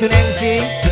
Sunengsi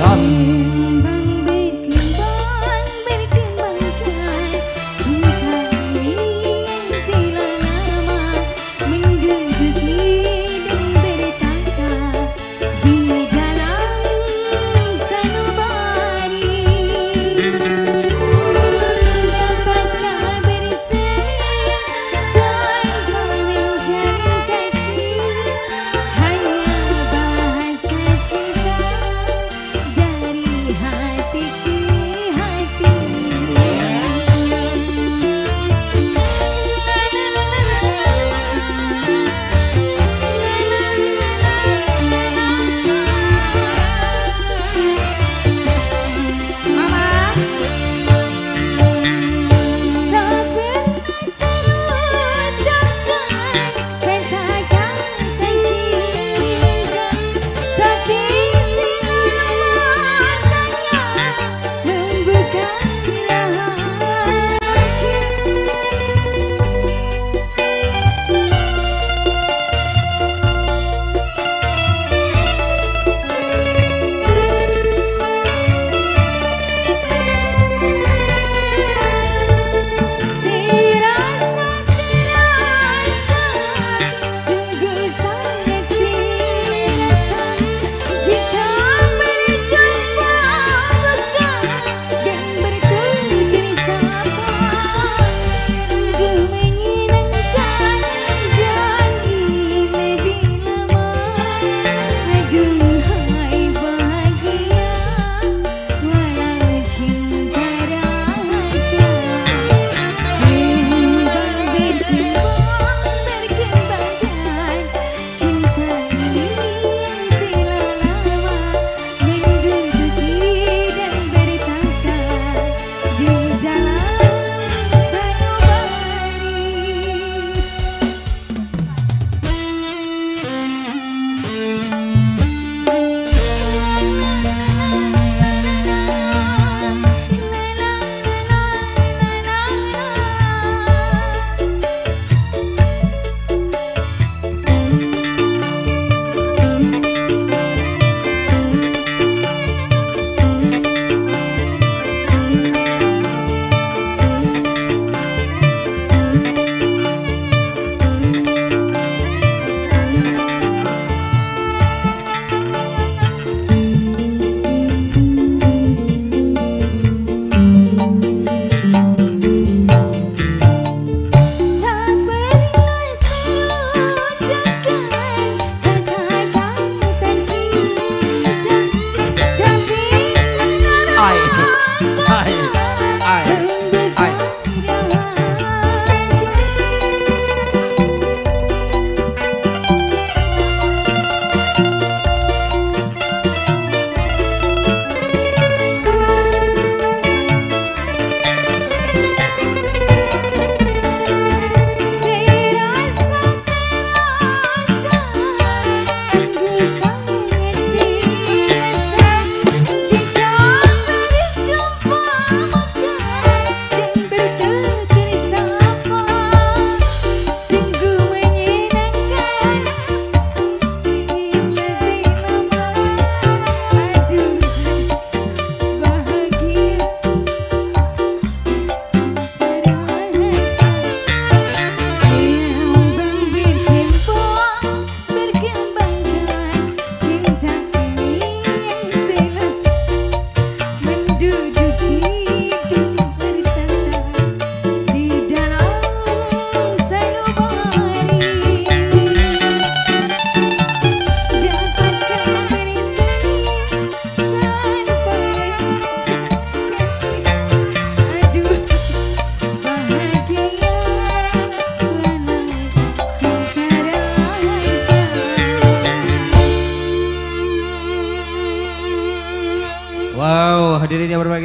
你。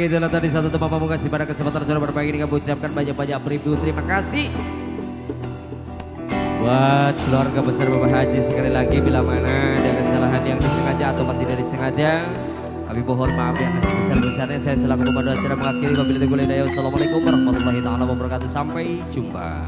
Itulah tadi satu tempat pamungkas pada kesempatan sudah berbagi ini kami ucapkan banyak-banyak beribu terima kasih. Buat keluarga besar Bapak Haji sekali lagi bila mana ada kesalahan yang disengaja atau tidak disengaja kami mohon maaf yang sebesar-besarnya. Saya selaku pemandu acara mengakhiri wabillahi taufiq Assalamualaikum warahmatullahi taala wabarakatuh. Sampai jumpa